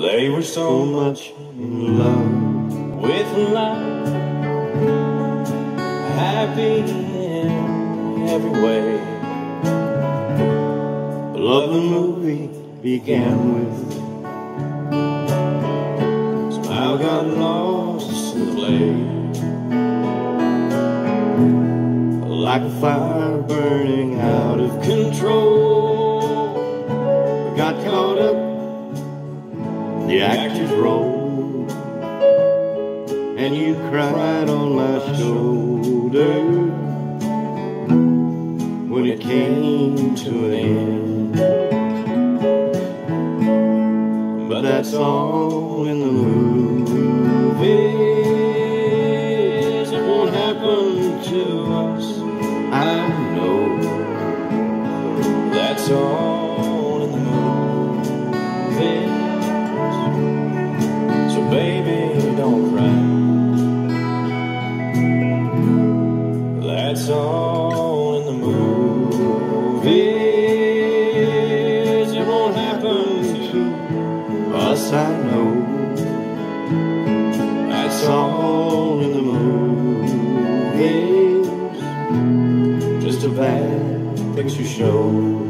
They were so much in love with life, happy in every way. Love the movie began with. Smile got lost in the play. Like a fire burning out of control. The actor's role. And you cried on my shoulder when it came to an end. But that's all in the movies. It won't happen to us. I know that's all That's all in the movies. It won't happen to us, I know. That's all in the movies. Just a bad picture show.